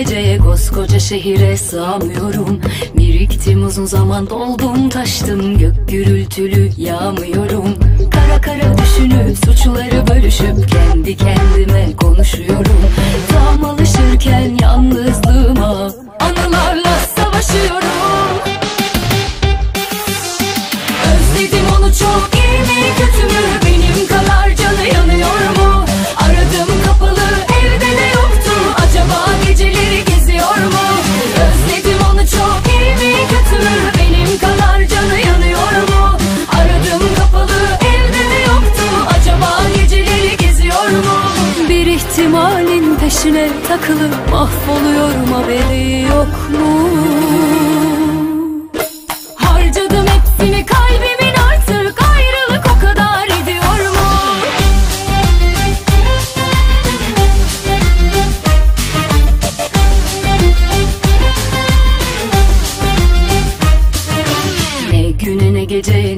geceye Koskoca şehire sığamıyorum. Biriktim uzun zaman doldum taştım. Gök gürültülü yağmıyorum. Kara kara düşünüp suçları bölüşüp Kendi kendime konuşuyorum. Tam alışırken ihtimalin peşine takılıp mahvoluyorum haberi yok mu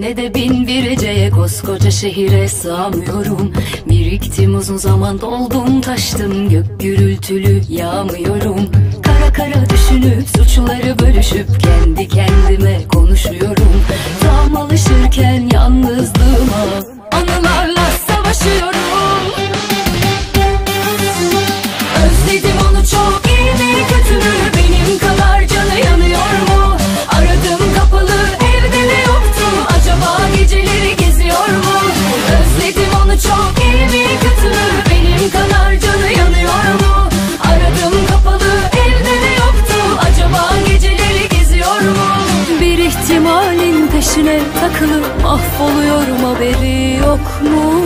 ne de bin bir geceye Koskoca şehire sığamıyorum. Biriktim uzun zaman doldum taştım Gök gürültülü yağmıyorum. Kara kara düşünüp suçları bölüşüp Kendi kendime konuşuyorum. Tam alışırken yalnızlığıma peşine takılıp mahvoluyorum haberi yok mu?